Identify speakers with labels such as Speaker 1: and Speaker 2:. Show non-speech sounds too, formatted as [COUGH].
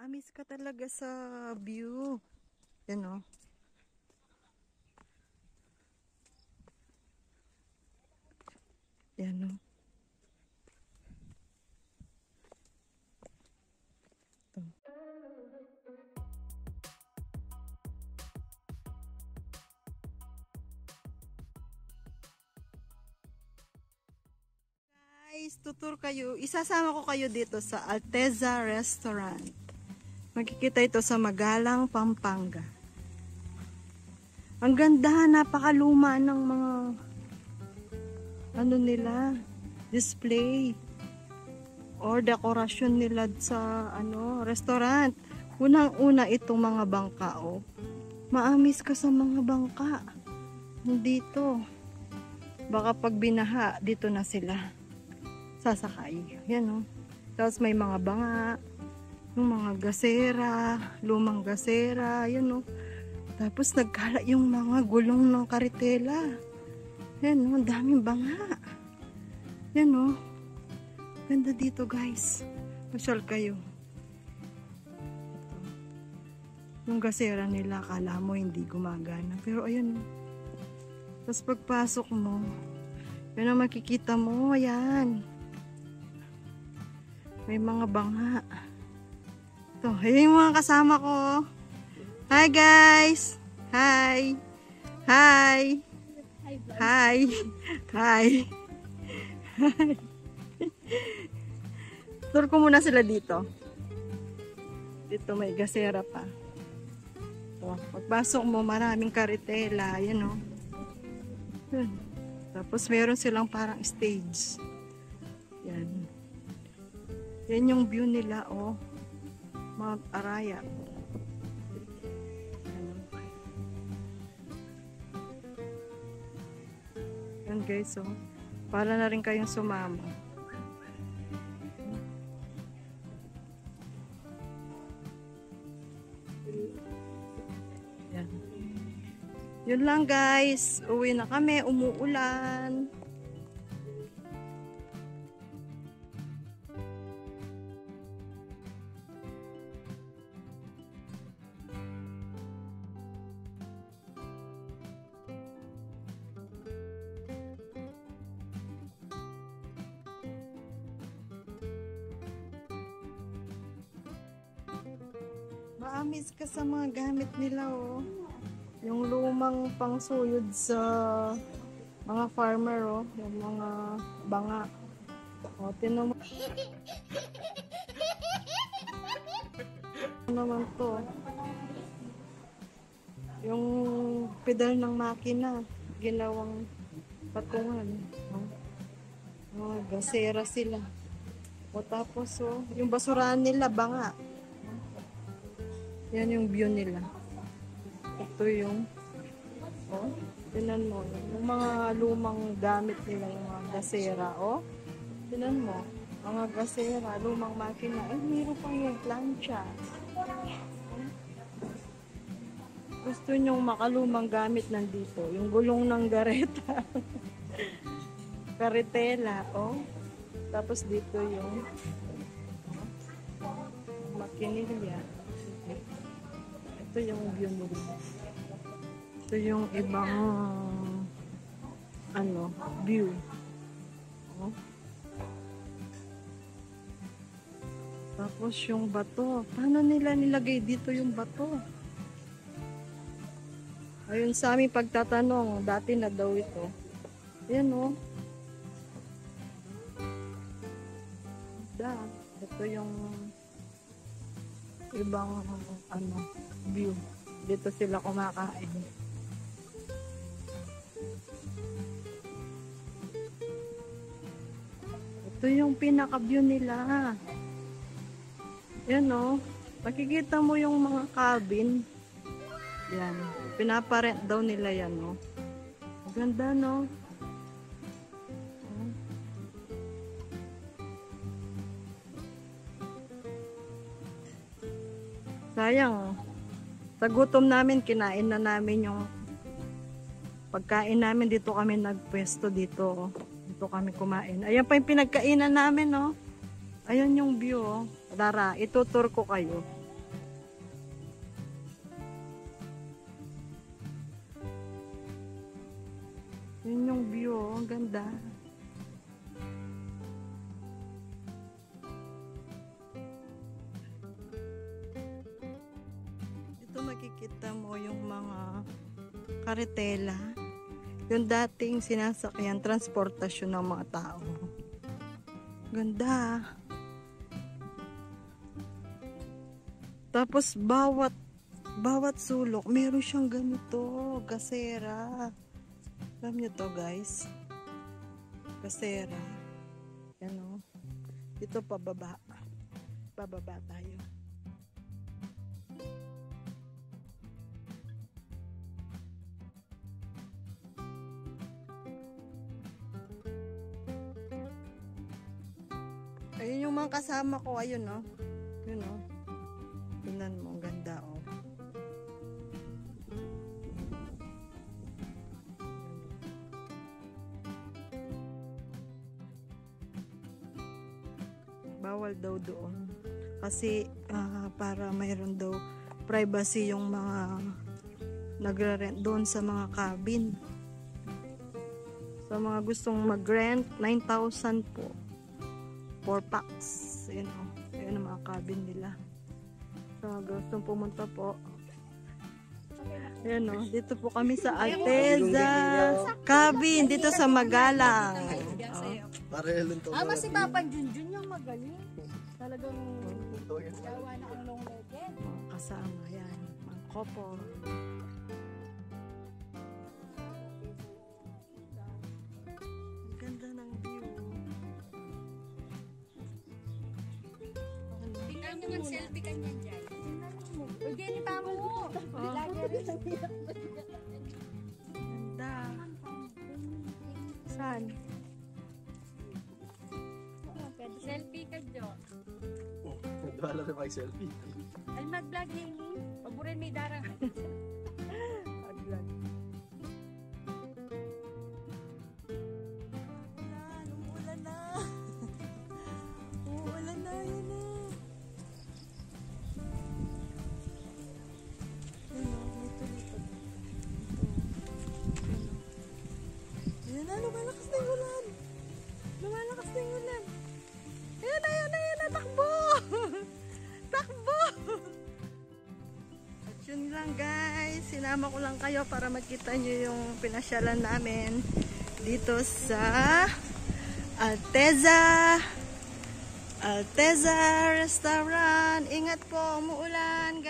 Speaker 1: Maamis ka talaga sa view. Yan o. Yan o. Ito. Guys, tutur kayo. Isasama ko kayo dito sa Alteza Restaurant. Makikita ito sa Magalang, Pampanga. Ang ganda, napakaluma ng mga ano nila, display or dekorasyon nila sa ano, restaurant. Unang-una itong mga bangka, oh. Maamis ka sa mga bangka. Dito. Baka pag binaha, dito na sila sasakay. Yan, oh. Tapos may mga banga, yung mga gasera, lumang gasera, yun, oh. Tapos nagkala yung mga gulong ng karitela. Yan, ang daming banga. Yan, oh. Ganda dito, guys. Pasyal kayo. Yung gasera nila, akala mo hindi gumagana. Pero ayun, oh. Tapos pagpasok mo, yan ang makikita mo, ayan. May mga bangha. Ito, ayun yung mga kasama ko. Hi guys! Hi! Hi! Hi! Hi! Tour ko muna sila dito. Dito may gasera pa. Ito, pagpasok mo, maraming karitela. Yan o. Tapos meron silang parang stage. Yan. Yan yung view nila, oh. Mount Araya. Yan. Guys, oh. Para na rin kayong sumama. Yan. Yun lang guys. Uwi na kami. Umuulan. Maamis ka sa mga gamit nila, oh. Yung lumang pangsuyod sa mga farmer, oh. Yung mga banga. O, tinan mo. Ano naman to? Yung pedal ng makina, ginawang patungan. Oh. Gasera sila. O tapos, oh, yung basurahan nila, banga. Yan yung view nila. Ito yung, oh, tinan mo, yung mga lumang gamit nila, yung mga gasera, oh. Tinan mo, mga gasera, lumang makina. Eh, meron pang yung plancha. Gusto nyong makalumang gamit nandito. Yung gulong ng gareta. [LAUGHS] Karetela, oh. Tapos dito yung makinilya. Ito yung view nila. Ito yung ibang ano, view. Oh. Tapos yung bato. Paano nila nilagay dito yung bato? Ayun sa aming pagtatanong, dati na daw ito. Ayan o. Oh. Da, ito yung ibang ano, view. Dito sila kumakain. Ito yung pinaka-view nila. Yan o. Oh. Makikita mo yung mga cabin. Yan. Pinaparent daw nila yan o. Oh. Ganda no. Sayang. Oh. Sa gutom namin, kinain na namin yung pagkain namin. Dito kami nagpwesto dito. Oh. Dito kami kumain. Ayan pa yung pinagkainan namin, no? Ayan yung view, oh. Dara, itutur ko kayo. Yun yung view, oh. Ang ganda. Karetela. Yung dating sinasakyan, transportasyon ng mga tao. Ganda. Tapos bawat bawat sulok, meron siyang ganito, gasera. Alam niyo to, guys? Gasera. Yan o. Dito pababa. Pababa tayo. Ayun yung mga kasama ko. Ayun, no? Yun, no? Tingnan mo, ang ganda, oh. Bawal daw doon. Kasi ah, para mayroon daw privacy yung mga nagre-rent doon sa mga cabin. Sa mga gustong mag-rent, 9,000 po. 4 packs. Yun, oh. Yun ang mga cabin nila. So, gustong pumunta po. Ayan o, dito po kami sa Alteza Cabin, dito sa Magalang. Oh.
Speaker 2: To.
Speaker 3: Ama si Papa Junjun yung magaling. Talagang gawa na ang long legend.
Speaker 1: Mga kasama, yan. Mga couple.
Speaker 3: Nga selfie ka niyan dyan. Mo. Pamo. Lagi rin.
Speaker 1: Ganda. Saan?
Speaker 3: Selfie ka, Jo.
Speaker 2: Nagwala na pag selfie.
Speaker 3: Ay, mag-vlog, Henny. Paborin may darang.
Speaker 1: Na, lumalakas na yung ulan. Lumalakas na yung ulan. Ayun na, ayun na, ayun na, [LAUGHS] takbo! At yun lang guys, sinama ko lang kayo para makita nyo yung pinasyalan namin dito sa Alteza Alteza Restaurant. Ingat po, umuulan